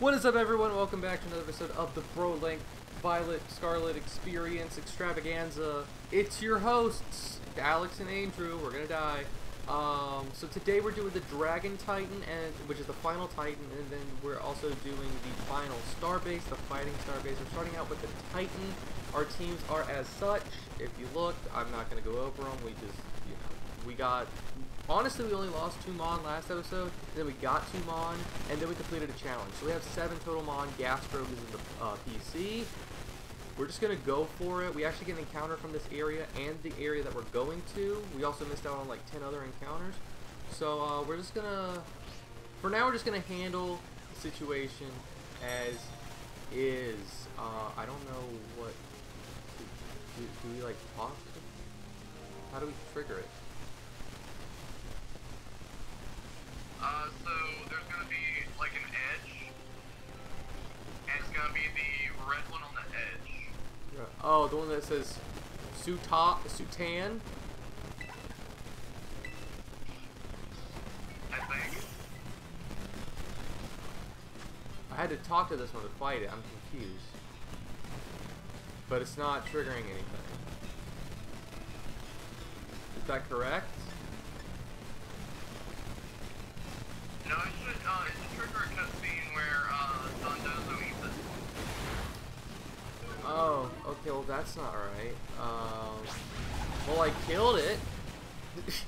What is up, everyone? Welcome back to another episode of the Bro Link Violet Scarlet Experience Extravaganza. It's your hosts, Alex and Andrew. We're gonna die. Um, so today we're doing the Dragon Titan, and which is the final Titan, and then we're also doing the final Starbase, the Fighting Starbase. We're starting out with the Titan. Our teams are as such. If you looked, I'm not gonna go over them. We just, you know, we got honestly, we only lost two Mon last episode, then we got two Mon, and then we completed a challenge. So we have seven total Mon. Gastrogue is in the uh, PC. We're just going to go for it. We actually get an encounter from this area and the area that we're going to. We also missed out on like 10 other encounters. So uh, we're just going to, for now, we're just going to handle the situation as is. Uh, I don't know what, do, do we like talk? How do we trigger it? Uh, so there's gonna be like an edge, and it's gonna be the red one on the edge. Yeah. Oh, the one that says Suta Sutan. I think. I had to talk to this one to fight it. I'm confused. But it's not triggering anything. Is that correct? No, it should. Uh, it should trigger a cutscene where uh, eats it. Oh, okay. Well, that's not right. Um, well, I killed it.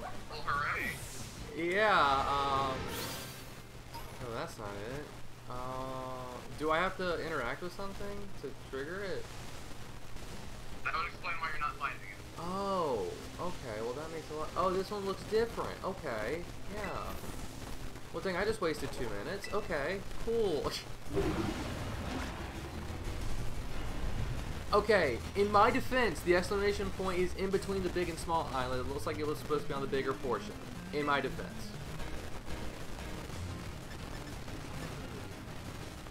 Well, hooray! yeah. Um. No, that's not it. Uh, do I have to interact with something to trigger it? That would explain why you're not fighting. Oh, okay. Well, that makes a lot. Oh, this one looks different. Okay, yeah. Well, dang, I just wasted two minutes. Okay, cool. okay, in my defense, the exclamation point is in between the big and small island. It looks like it was supposed to be on the bigger portion. In my defense.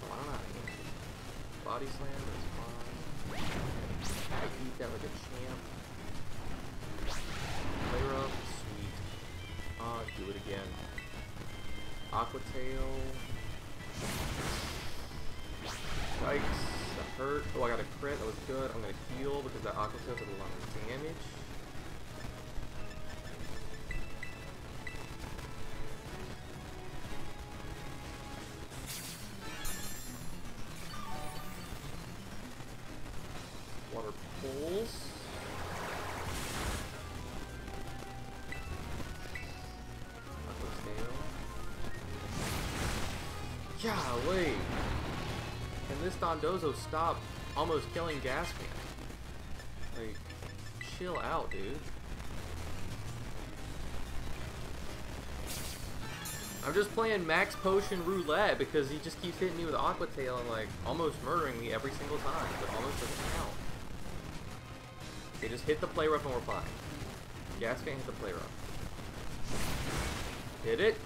Oh, I don't. Body slam is fine. I eat that like a champ. Flare up, sweet. Uh, do it again. Aqua Tail. Yikes, that hurt. Oh, I got a crit, that was good. I'm gonna heal because that Aqua Tail did a lot of damage. Golly! Can this Dondozo stop almost killing Gaspan? Like, chill out, dude. I'm just playing max potion roulette because he just keeps hitting me with Aqua Tail and like almost murdering me every single time, but almost doesn't count. Okay, just hit the play rough and we're fine. Gaspan hit the play rough. Hit it.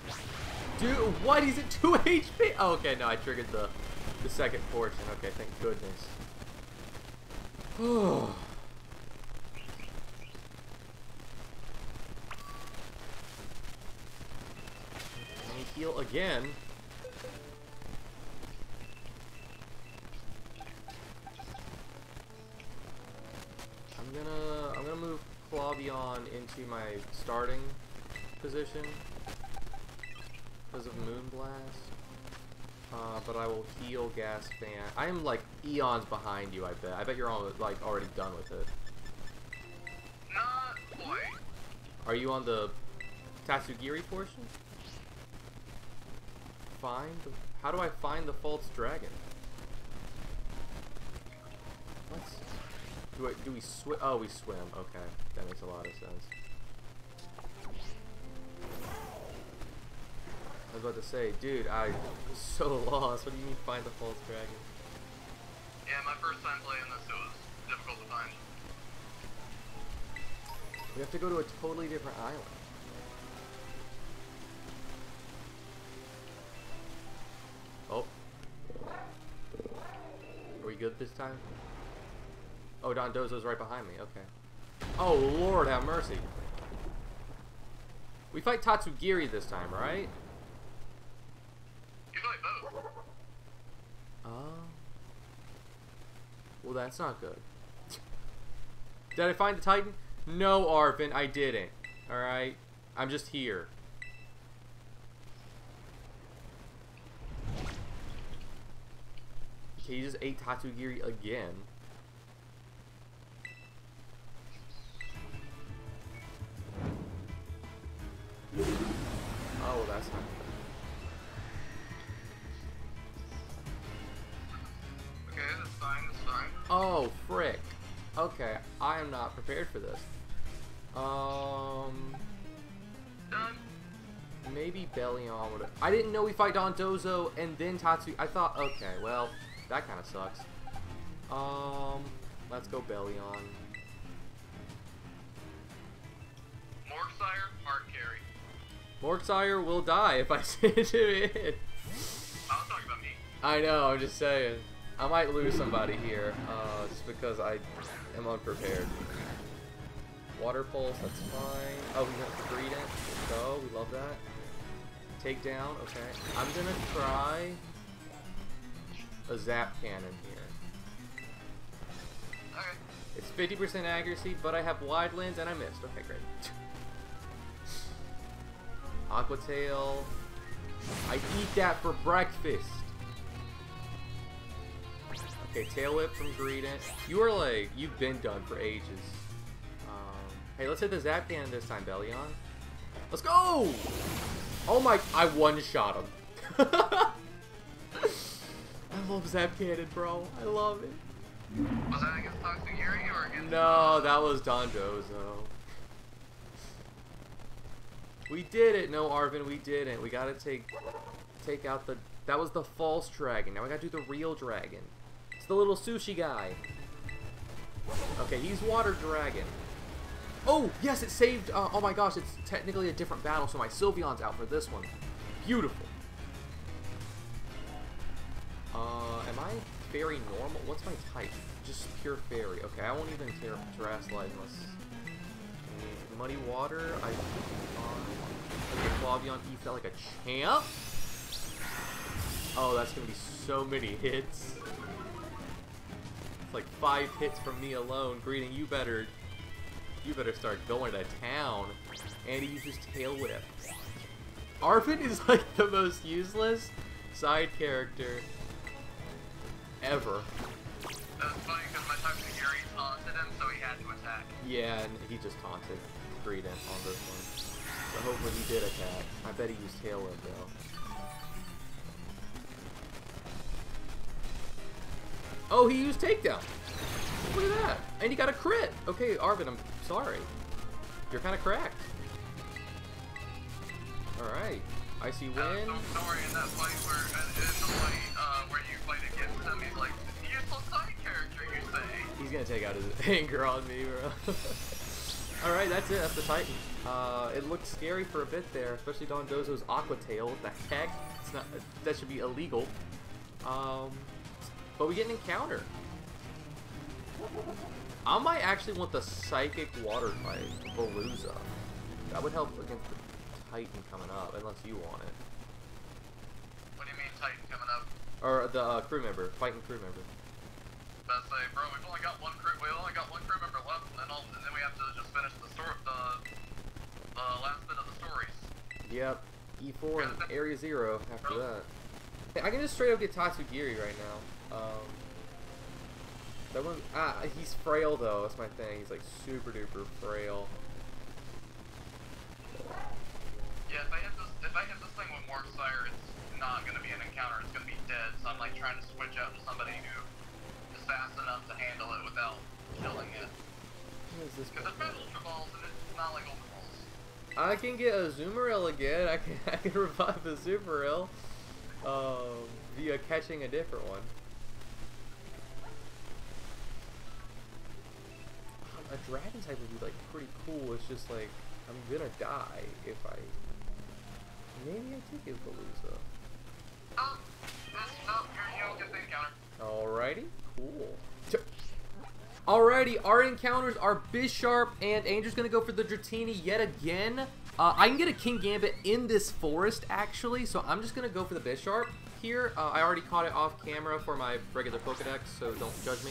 Dude, what? He's at 2 HP? Oh, okay, no, I triggered the, the second portion. Okay, thank goodness. Oh. Let me heal again. I'm gonna I'm gonna move Clavion into my starting position Moonblast. Uh, but I will heal Gaspan. I am like eons behind you, I bet. I bet you're all like already done with it. Not quite. Are you on the Tatsugiri portion? Find the, how do I find the false dragon? What? Do I, do we swim? Oh, we swim. Okay, that makes a lot of sense. I was about to say, dude, I'm so lost. What do you mean find the false dragon? Yeah, my first time playing this, it was difficult to find. We have to go to a totally different island. Oh. Are we good this time? Oh, Dondozo's right behind me. Okay. Oh, Lord have mercy. We fight Tatsugiri this time, right? Oh. Well, that's not good. Did I find the Titan? No, Arvin, I didn't. Alright? I'm just here. Okay, you just ate Tatsugiri again. Oh, well, that's not Oh, frick. Okay, I am not prepared for this. Um, Done. maybe Bellion would. I didn't know we fight Dondozo and then Tatsu. I thought, okay, well, that kind of sucks. Um, let's go Bellion. Morgsire, hard carry. Morgsire will die if I send him in. I was talking about me. I know, I'm just saying. I might lose somebody here, uh, just because I am unprepared. Water pulse, that's fine. Oh, we got the Greedent. Let's go, we love that. Takedown, okay. I'm gonna try a Zap Cannon here. Okay. It's 50% accuracy, but I have wide lens and I missed. Okay, great. Aqua Tail. I eat that for breakfast. Okay, Tail Whip from Greedent. You are like, you've been done for ages. Um, hey, let's hit the Zap Cannon this time, Bellion. Let's go! Oh my, I one-shot him. I love Zap Cannon, bro. I love it. Was that against Toxigiri or against... No, that was Dondozo. We did it. No, Arvin, we didn't. We gotta take take out the... That was the false dragon. Now we gotta do the real dragon. The little sushi guy. Okay, he's water dragon. Oh, yes, it saved... Uh, oh my gosh, it's technically a different battle, so my Sylveon's out for this one. Beautiful. Uh, am I fairy normal? What's my type? Just pure fairy. Okay, I won't even ter terastallize unless... Muddy water, I think fine. Okay, Flavion, he felt like a champ? Oh, that's gonna be so many hits. It's like five hits from me alone. Greedent, you better... You better start going to town. And he uses Tail Whip. Arvin is like the most useless side character ever. That's funny because my Toxigiri taunted him, so he had to attack. Yeah, and he just taunted Greedent on this one. So hopefully he did attack. I bet he used Tail Whip though. Oh, he used Takedown! Look at that! And he got a crit! Okay, Arvin, I'm sorry. You're kinda cracked. Alright. Icy Uh, win. don't, don't worry, in that fight where, in, in the fight uh, where you fight against him, he's like, useless side character, you say. He's gonna take out his anger on me, bro. Alright, that's it. That's the Titan. Uh, it looked scary for a bit there, especially Dondozo's Aqua Tail. What the heck? It's not. That should be illegal. Um, but we get an encounter. I might actually want the Psychic Water type, Veluza. That would help against the Titan coming up, unless you want it. What do you mean Titan coming up? Or the uh, crew member, fighting crew member. To say, bro, we've only got one crew, we've only got one crew member left, and then, all, and then we have to just finish the story, the, the last bit of the stories. Yep. E4 and Area Zero after that. I can just straight up get Tatsugiri right now. Um, that one, ah, he's frail though. That's my thing. He's like super duper frail. Yeah, if I hit this, if I hit this thing with Morgsire, it's not gonna be an encounter, it's gonna be dead, so I'm like trying to switch out to somebody who is fast enough to handle it without killing it. What is this? Because it's Ultra Balls, and it's not like Ultra Balls. I can get a Zoomeril again. I can I can revive a Zoomeril, um, via catching a different one. A dragon type would be like pretty cool. It's just like I'm gonna die if I. Maybe I take it Veluza. Oh, this. Alrighty, cool. Alrighty, our encounters are Bisharp and Angel's gonna go for the Dratini yet again. Uh, I can get a Kingambit in this forest actually, so I'm just gonna go for the Bisharp here. Uh, I already caught it off camera for my regular Pokedex, so don't judge me.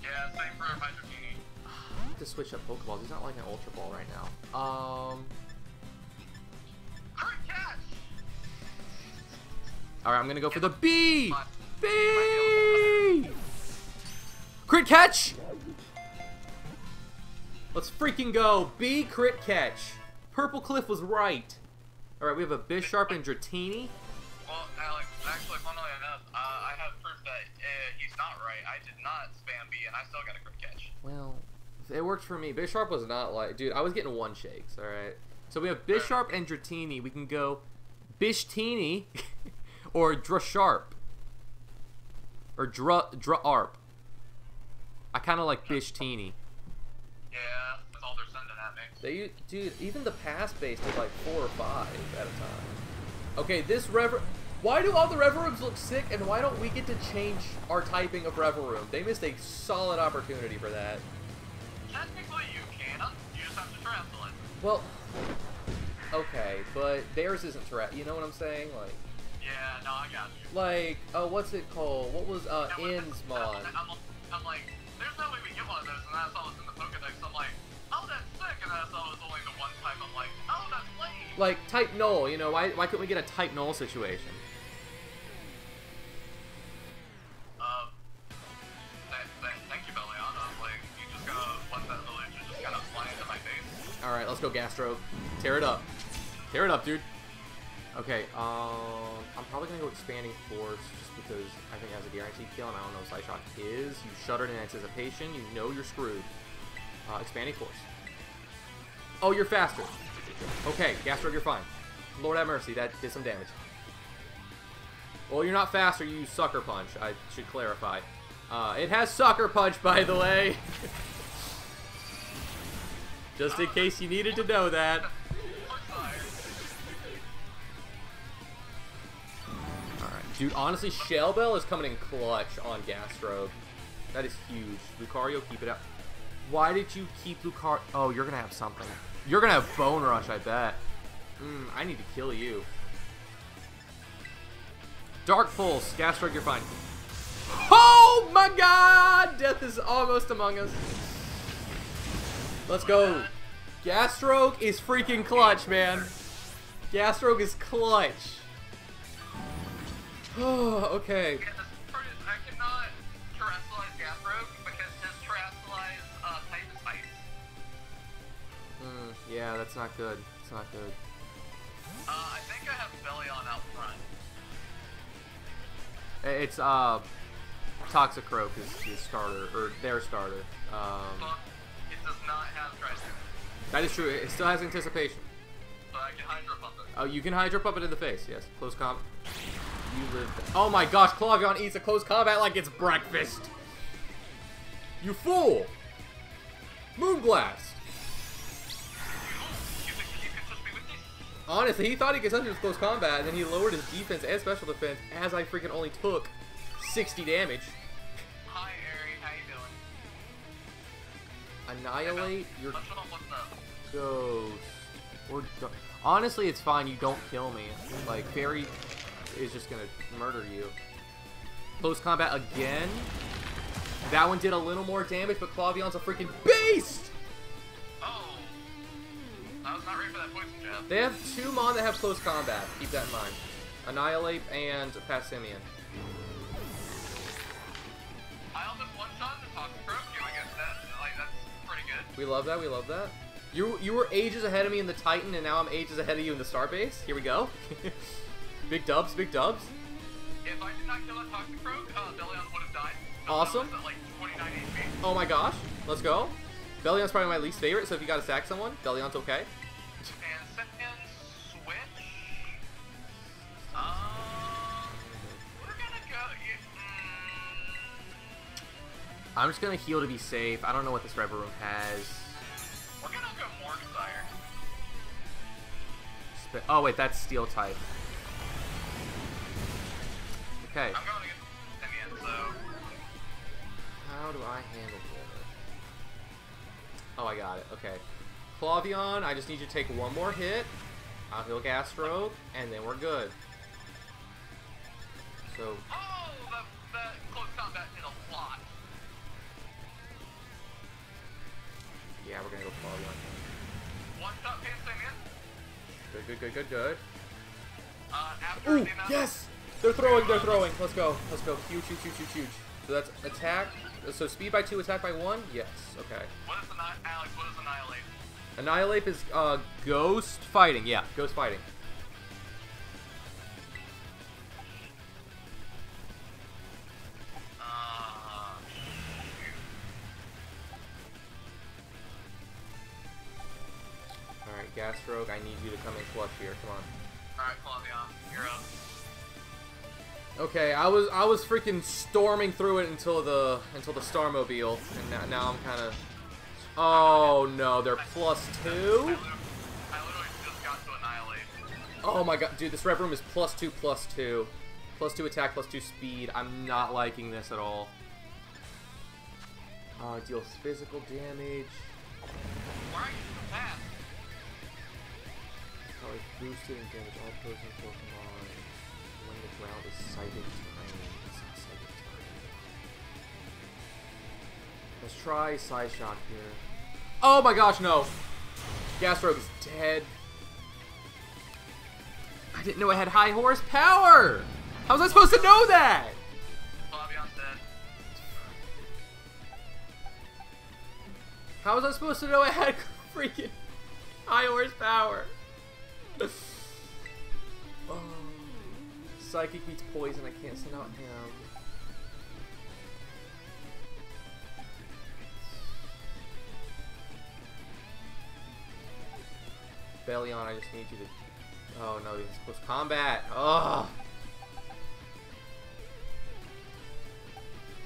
Yeah, same for Hydrotini. I need to switch up Pokeballs. He's not like an Ultra Ball right now. Um. Crit catch! All right, I'm gonna go for the B. B. Crit catch. Let's freaking go. B crit catch. Purple Cliff was right. All right, we have a Bisharp and Dratini. Well, Alex, actually, funnily enough, uh, I have proof that uh, he's not right. I did not spam B, and I still got a crit catch. Well, it worked for me. Bisharp was not like, dude. I was getting one shakes. All right. So we have Bisharp and Dratini. We can go Bishtini or Drasharp or Dra Draarp. I kind of like Bishtini. Yeah, that's all they're sending at me. They, dude, even the pass base did like four or five at a time. Okay, this Rever. Why do all the Revavrooms look sick, and why don't we get to change our typing of Revavroom? They missed a solid opportunity for that. Technically, you can. You just have to translate it. Well, okay, but theirs isn't Tourette. You know what I'm saying? Like, Yeah, no, I got you. like, uh, what's it called? What was uh, Yeah, when- Insmon? I'm, I'm like, there's no way we get one of those, and that's all that's in the Pokedex. I'm like, like, oh. Like type null. You know, why why couldn't we get a type null situation? Um, th- th- thank you, Like, you gotta let that village just kind of fly into my face. All right, let's go Gastro. Tear it up. Tear it up, dude. Okay, um, I'm probably gonna go expanding force just because I think it has a guaranteed kill, and I don't know what Psyshock is. You shuddered in anticipation. You know you're screwed. Uh, expanding force. Oh, you're faster. Okay, Gastro, you're fine. Lord have mercy, that did some damage. Well, you're not faster. You use Sucker Punch. I should clarify. Uh, it has Sucker Punch, by the way. just in case you needed to know that. Alright, dude, honestly, Shell Bell is coming in clutch on Gastrobe. That is huge. Lucario, keep it up. Why did you keep Lucario? Oh, you're gonna have something. You're gonna have Bone Rush, I bet. Hmm, I need to kill you. Dark Pulse, Gastrobe, you're fine. Oh my god! Death is almost among us. Let's go. Gastroke is freaking clutch, man. Gastroke is clutch. Oh, okay. Yeah, that's not good. It's not good. Uh, I think I have Bellion out front. It's uh, Toxicroak is his starter or their starter. Um, But it does not have Triceratops. that is true. It still has anticipation. So I can Hydro Pump it. Oh, you can Hydro Pump it in the face. Yes, close combat. You live. Oh my gosh, Clavion eats a close combat like it's breakfast. You fool! Moonblast. Honestly, he thought he could touch it with close combat, and then he lowered his defense and special defense as I freaking only took 60 damage. Hi, Ari. How you doing? Annihilape your Touch on what's up. ghost. Or honestly, it's fine. You don't kill me. Like Fairy is just gonna murder you. Close combat again. That one did a little more damage, but Clavion's a freaking beast. Not ready for that poison jab. They have two Mon that have close combat. Keep that in mind. Annihilape and Passimian. I almost one shot the Toxicroak you against that. Like, that's pretty good. We love that. We love that. You you were ages ahead of me in the Titan, and now I'm ages ahead of you in the Starbase. Here we go. big dubs, big dubs. If I did not kill that Toxicroak, uh, Bellion would have died. Bellion Awesome. at like 29 HP. Oh my gosh. Let's go. Bellion's probably my least favorite, so if you gotta sack someone, Bellion's okay. I'm just gonna heal to be safe. I don't know what this Revavroom has. we're gonna go oh wait, that's Steel type. Okay. I'm going against Simeon, so How do I handle this? Oh, I got it. Okay. Clavion, I just need you to take one more hit. I'll heal Gastro, and then we're good. So, oh, the, the close combat did a lot. Yeah, we're gonna go Clavion. One shot Passimian. Good, good, good, good, good. Uh, after Ooh, yes! They're throwing, they're throwing. Let's go, let's go. Huge, huge, huge, huge, huge. So that's attack. So speed by two, attack by one? Yes, okay. What is anni- Alex? What is Annihilape? Annihilape is uh, ghost fighting. Yeah, ghost fighting. I need you to come in clutch here. Come on. Alright, Flavion, you're up. Okay, I was I was freaking storming through it until the until the Starmobile, and now, now I'm kind of. Oh no, they're plus two. I literally just got to Annihilape. Oh my god, dude, this red room is plus two, plus two, plus two attack, plus two speed. I'm not liking this at all. Uh, deals physical damage. Why are you so fast? Boosted and damage all opposing Pokemon when the ground is psychic terrain. Psychic terrain. Let's try Psyshock here. Oh my gosh, no! Gasrogue is dead. I didn't know I had high horsepower! How was I supposed to know that? How was I supposed to know I had freaking high horsepower? Oh. Psychic beats poison. I can't send out him. Bellion, I just need you to. Oh no, it's close combat. Oh.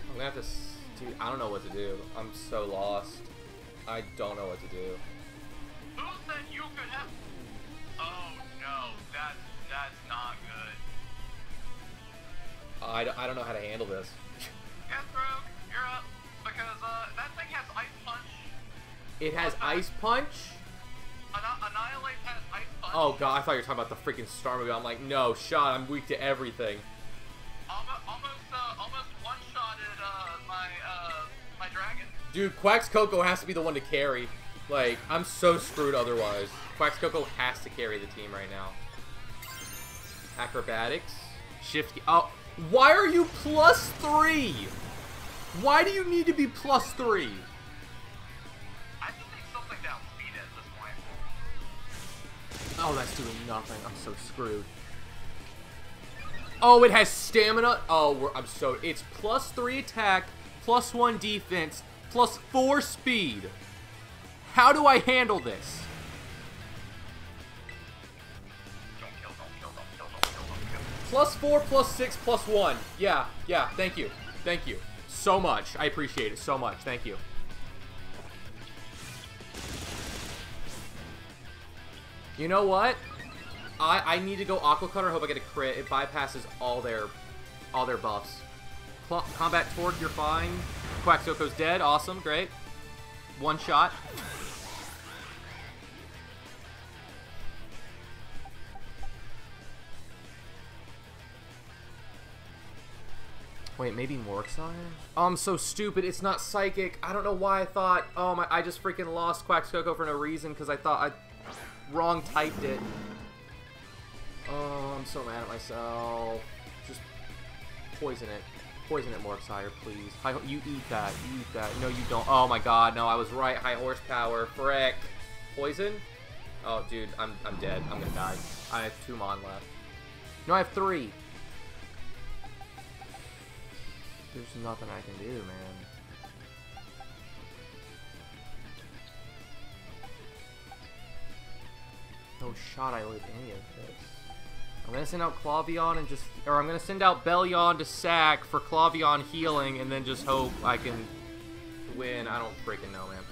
I'm gonna have to. Dude, I don't know what to do. I'm so lost. I don't know what to do. That's that's not good. I, I don't know how to handle this. Yes, Rogue, you're up because uh that thing has ice punch. It has ice punch. Anni- Annihilape has ice punch. Oh god, I thought you were talking about the freaking Starmobile. I'm like, no, shot. I'm weak to everything. Almost, almost, uh, almost one-shotted uh, my uh, my dragon. Dude, Quax Coco has to be the one to carry. Like, I'm so screwed otherwise. Quax Coco has to carry the team right now. Acrobatics. Shift. Oh, why are you plus three? Why do you need to be plus three? I can take something down speed at this point. Oh, that's doing nothing. I'm so screwed. Oh, it has stamina. Oh, we're, I'm so. It's plus three attack, plus one defense, plus four speed. How do I handle this? Plus four, plus six, plus one. Yeah, yeah. Thank you. Thank you. So much. I appreciate it so much. Thank you. You know what? I I need to go Aqua Cutter. Hope I get a crit. It bypasses all their all their buffs. Cl combat Torque, you're fine. Quaxoko's dead. Awesome. Great. One shot. Wait, maybe Morksire? Oh, I'm so stupid. It's not Psychic. I don't know why I thought... Oh, my... I just freaking lost Quaxcoco for no reason because I thought I wrong typed it. Oh, I'm so mad at myself. Just poison it. Poison it, Morksire, please. High, you eat that. You eat that. No, you don't. Oh, my God. No, I was right. High horsepower. Frick. Poison? Oh, dude. I'm, I'm dead. I'm gonna die. I have two Mon left. No, I have three. There's nothing I can do, man. No shot I live any of this. I'm gonna send out Clavion and just, or I'm gonna send out Bellion to sack for Clavion healing, and then just hope I can win. I don't freaking know, man.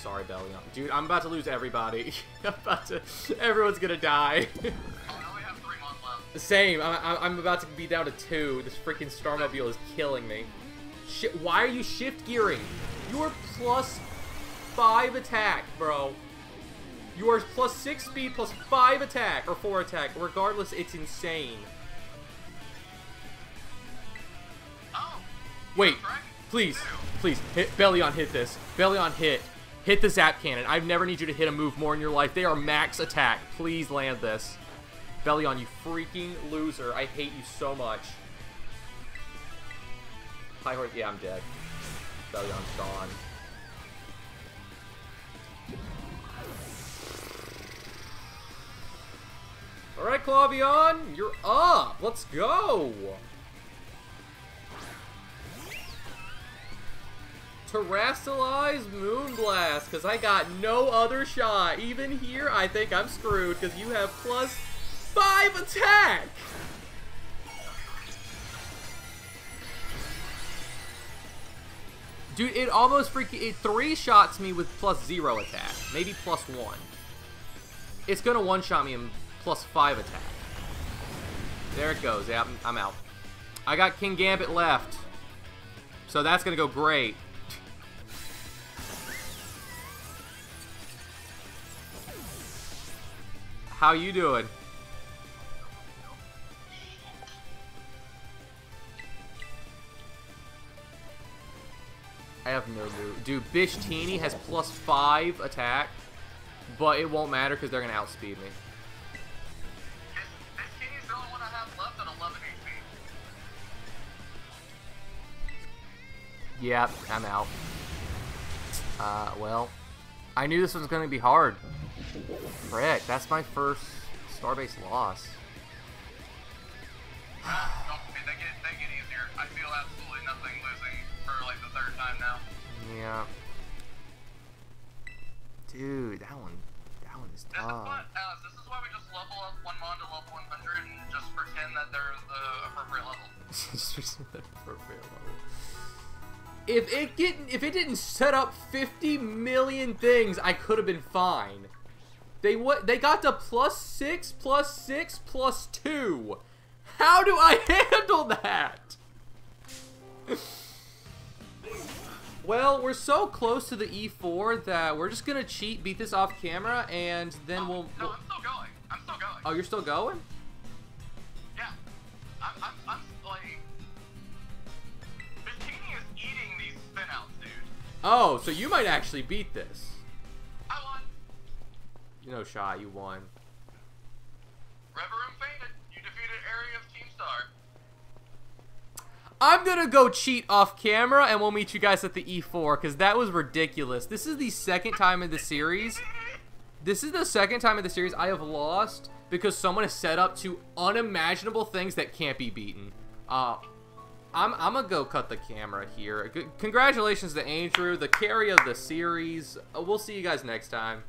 Sorry, Bellion. Dude, I'm about to lose everybody. I'm about to. Everyone's gonna die. Oh, I only have three months left. Same. I, I, I'm about to be down to two. This freaking Starmobile is killing me. Why are you shift gearing? You're plus five attack, bro. You are plus six speed, plus five attack, or four attack. Regardless, it's insane. Oh. Wait, please, please, hit Bellion, hit this. Bellion, hit. Hit the Zap Cannon. I've never need you to hit a move more in your life. They are max attack. Please land this. Bellion, you freaking loser. I hate you so much. High Horse, yeah, I'm dead. Bellion's gone. Alright, Clavion, you're up. Let's go. Terastallize Moonblast, because I got no other shot. Even here, I think I'm screwed, because you have plus 5 attack! Dude, it almost freaking, it 3 shots me with plus 0 attack. Maybe plus 1. It's gonna one-shot me in plus 5 attack. There it goes. Yeah, I'm, I'm out. I got Kingambit left. So that's gonna go great. How you doing? I have no move. Dude, Bishtini has plus 5 attack, but it won't matter because they're going to outspeed me. Bishtini's the only one I have left at 11 HP. Yep, I'm out. Uh, well, I knew this was going to be hard. Frick, that's my first Starbase loss. No, they get they get easier. I feel absolutely nothing losing for like the third time now. Yeah. Dude, that one, that one is This is tough. Alex, this is why we just level up one mon to level 100 and just pretend that they're the appropriate level. Just the appropriate level. If it didn't, if it didn't set up 50 million things, I could have been fine. They what? They got to plus six, plus six, plus two. How do I handle that? Well, we're so close to the E4 that we're just gonna cheat, beat this off camera, and then we'll. No, we'll I'm still going. I'm still going. oh, you're still going? Yeah. I'm, I'm, I'm like. Bikini is eating these spin outs, dude. Oh, so you might actually beat this. No shot, you won. Revavroom fainted. You defeated Eri of Team Star. I'm gonna go cheat off camera and we'll meet you guys at the E4 because that was ridiculous. This is the second time in the series. This is the second time in the series I have lost because someone is set up to unimaginable things that can't be beaten. Uh, I'm, I'm gonna go cut the camera here. C- congratulations to Andrew, the carry of the series. Uh, we'll see you guys next time.